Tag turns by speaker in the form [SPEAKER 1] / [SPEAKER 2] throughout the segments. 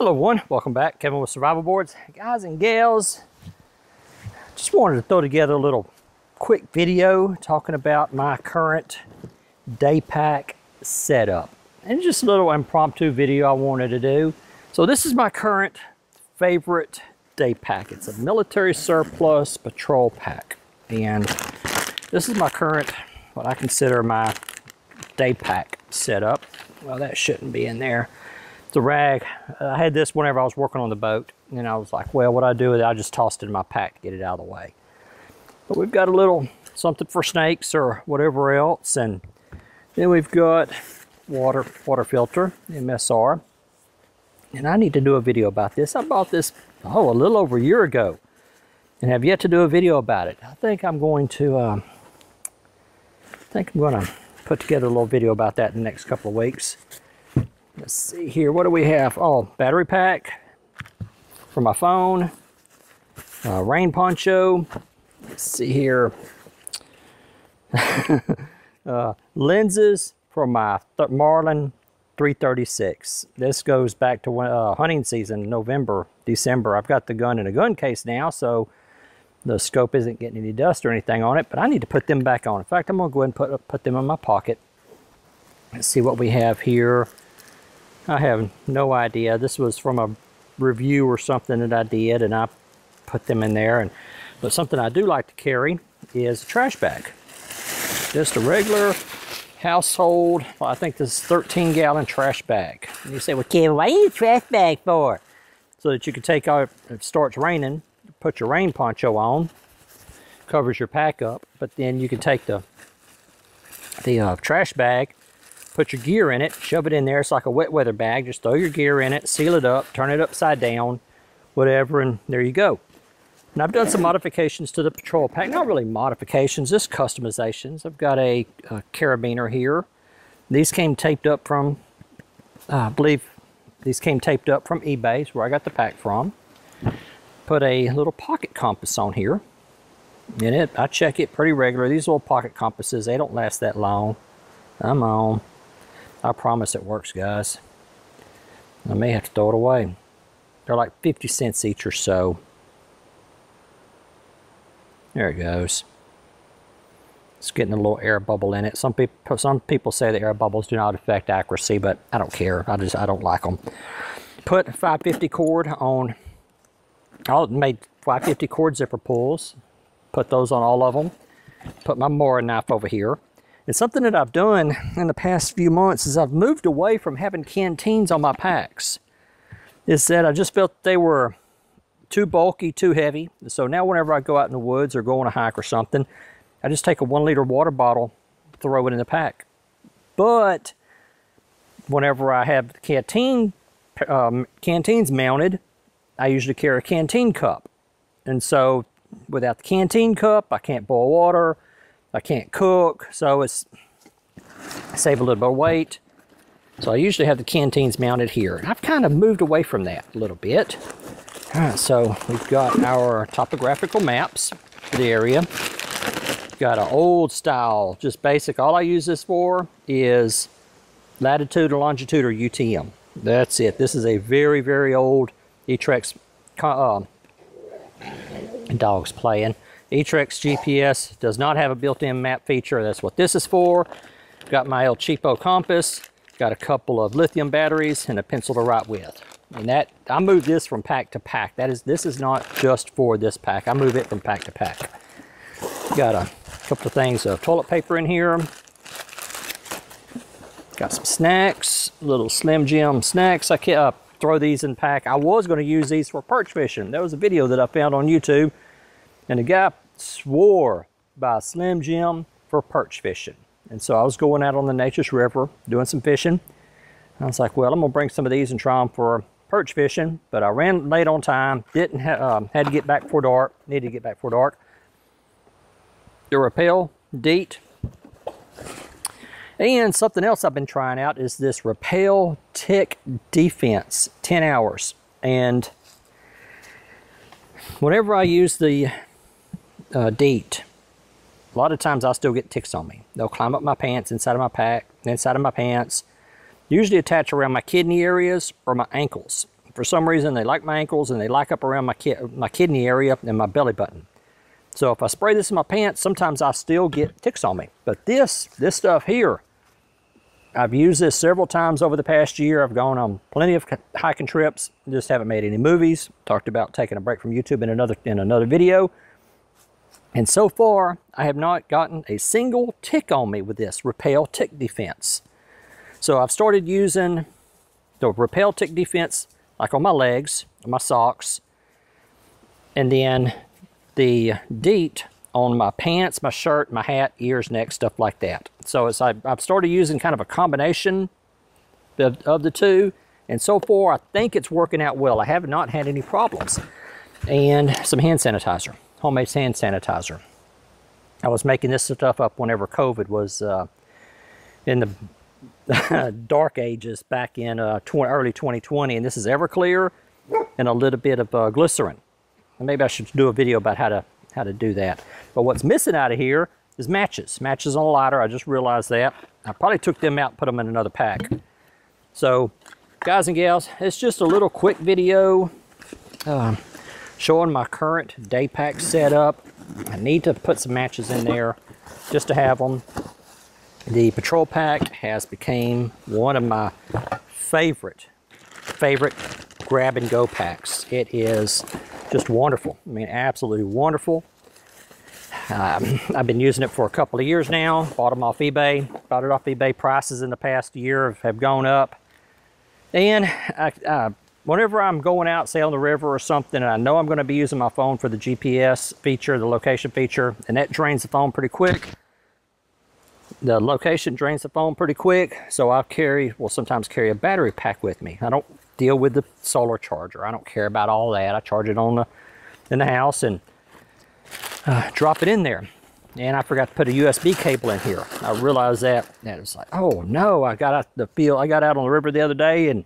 [SPEAKER 1] Hello everyone, welcome back. Kevin with Survival Boards. Guys and gals, just wanted to throw together a little quick video talking about my current day pack setup. And just a little impromptu video I wanted to do. So this is my current favorite day pack. It's a military surplus patrol pack. And this is my current, what I consider my day pack setup. Well, that shouldn't be in there the rag. I had this whenever I was working on the boat, and I was like, well, what I do with it, I just tossed it in my pack to get it out of the way. But we've got a little something for snakes or whatever else, and then we've got water water filter, MSR. And I need to do a video about this. I bought this, oh, a little over a year ago, and have yet to do a video about it. I think I'm going to, uh, I think I'm going to put together a little video about that in the next couple of weeks. Let's see here, what do we have? Oh, battery pack for my phone, uh, rain poncho. Let's see here. uh, lenses for my Marlin 336. This goes back to uh, hunting season, November, December. I've got the gun in a gun case now, so the scope isn't getting any dust or anything on it, but I need to put them back on. In fact, I'm gonna go ahead and put, put them in my pocket. Let's see what we have here. I have no idea. This was from a review or something that I did and I put them in there. And But something I do like to carry is a trash bag. Just a regular household, well, I think this is 13 gallon trash bag. And you say, well, Kevin, why you need a trash bag for? So that you can take out, if it starts raining, put your rain poncho on, covers your pack up, but then you can take the, the uh, trash bag put your gear in it, shove it in there. It's like a wet weather bag. Just throw your gear in it, seal it up, turn it upside down, whatever, and there you go. And I've done some modifications to the patrol pack. Not really modifications, just customizations. I've got a, a carabiner here. These came taped up from, uh, I believe, these came taped up from eBay, where I got the pack from. Put a little pocket compass on here. In it, I check it pretty regular. These little pocket compasses, they don't last that long. I'm on. I promise it works, guys. I may have to throw it away. They're like 50 cents each or so. There it goes. It's getting a little air bubble in it. Some people, some people say the air bubbles do not affect accuracy, but I don't care. I just, I don't like them. Put 550 cord on, I made 550 cord zipper pulls. Put those on all of them. Put my Mora knife over here. And something that I've done in the past few months is I've moved away from having canteens on my packs. Is that I just felt they were too bulky, too heavy. So now whenever I go out in the woods or go on a hike or something, I just take a one liter water bottle, throw it in the pack. But whenever I have canteen um, canteens mounted, I usually carry a canteen cup. And so without the canteen cup, I can't boil water, I can't cook, so it's save a little bit of weight. So I usually have the canteens mounted here. I've kind of moved away from that a little bit. All right, so we've got our topographical maps for the area. got an old style, just basic. All I use this for is latitude or longitude or UTM. That's it. This is a very, very old Etrex uh, dog's playing. Etrex GPS does not have a built-in map feature. That's what this is for. Got my El Cheapo compass. Got a couple of lithium batteries and a pencil to write with. And that, I move this from pack to pack. That is, this is not just for this pack. I move it from pack to pack. Got a couple of things of toilet paper in here. Got some snacks, little Slim Jim snacks. I can uh, throw these in pack. I was going to use these for perch fishing. There was a video that I found on YouTube and the guy swore by Slim Jim for perch fishing. And so I was going out on the Neches River doing some fishing. I was like, well, I'm gonna bring some of these and try them for perch fishing, but I ran late on time, didn't ha um, had to get back before dark, needed to get back before dark. The Repel DEET. And something else I've been trying out is this Repel Tick Defense, 10 hours. And whenever I use the uh, DEET, a lot of times I'll still get ticks on me. They'll climb up my pants, inside of my pack, inside of my pants, usually attach around my kidney areas or my ankles. For some reason, they like my ankles and they like up around my, ki my kidney area and my belly button. So if I spray this in my pants, sometimes I still get ticks on me. But this, this stuff here, I've used this several times over the past year. I've gone on plenty of hiking trips, just haven't made any movies. Talked about taking a break from YouTube in another, in another video. And so far, I have not gotten a single tick on me with this Repel Tick Defense. So I've started using the Repel Tick Defense like on my legs, my socks, and then the DEET on my pants, my shirt, my hat, ears, neck, stuff like that. So it's, I, have started using kind of a combination of, of the two, and so far I think it's working out well. I have not had any problems. And some hand sanitizer, homemade hand sanitizer. I was making this stuff up whenever COVID was uh, in the dark ages back in uh, 20, early 2020, and this is Everclear and a little bit of uh, glycerin. And maybe I should do a video about how to how to do that. But what's missing out of here is matches. Matches on a lighter, I just realized that. I probably took them out and put them in another pack. So, guys and gals, it's just a little quick video um, showing my current day pack setup. I need to put some matches in there just to have them. The patrol pack has become one of my favorite, favorite grab and go packs. It is just wonderful. I mean, absolutely wonderful. Um, I've been using it for a couple of years now. Bought them off eBay. Bought it off eBay. Prices in the past year have gone up. And I, uh, whenever I'm going out, say on the river or something, and I know I'm going to be using my phone for the GPS feature, the location feature, and that drains the phone pretty quick. The location drains the phone pretty quick, so I'll carry, will sometimes carry a battery pack with me. I don't deal with the solar charger. I don't care about all that. I charge it on the in the house and uh, drop it in there. And I forgot to put a USB cable in here. I realized that, and it was like, oh no, I got out the field, I got out on the river the other day and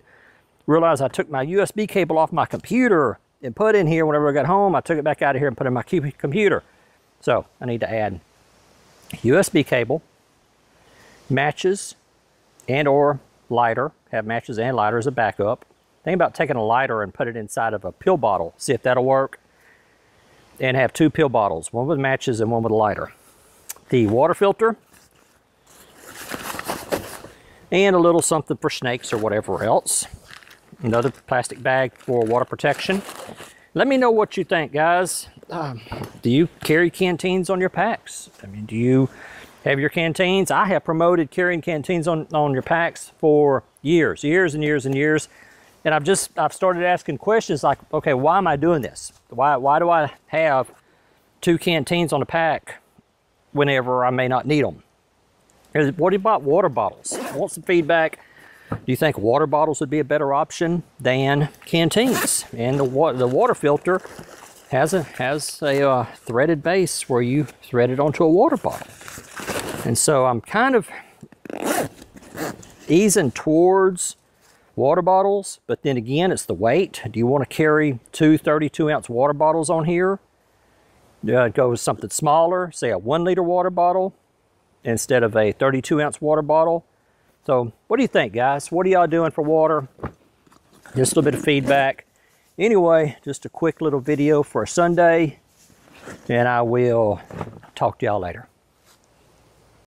[SPEAKER 1] realized I took my USB cable off my computer and put in here whenever I got home. I took it back out of here and put it in my computer. So I need to add USB cable, matches, and or lighter. Have matches and lighter as a backup. Think about taking a lighter and put it inside of a pill bottle. See if that'll work. And have two pill bottles, one with matches and one with a lighter. The water filter. And a little something for snakes or whatever else. Another plastic bag for water protection. Let me know what you think, guys. Um, do you carry canteens on your packs? I mean, do you have your canteens? I have promoted carrying canteens on, on your packs for years, years and years and years. And I've just, I've started asking questions like, okay, why am I doing this? Why, why do I have two canteens on a pack whenever I may not need them? What about water bottles? I want some feedback. Do you think water bottles would be a better option than canteens? And the, water, the water filter has a, has a uh, threaded base where you thread it onto a water bottle. And so I'm kind of easing towards water bottles, but then again, it's the weight. Do you want to carry two 32 ounce water bottles on here? Uh, go with something smaller, say a one liter water bottle instead of a 32 ounce water bottle. So what do you think guys? What are y'all doing for water? Just a little bit of feedback. Anyway, just a quick little video for a Sunday and I will talk to y'all later.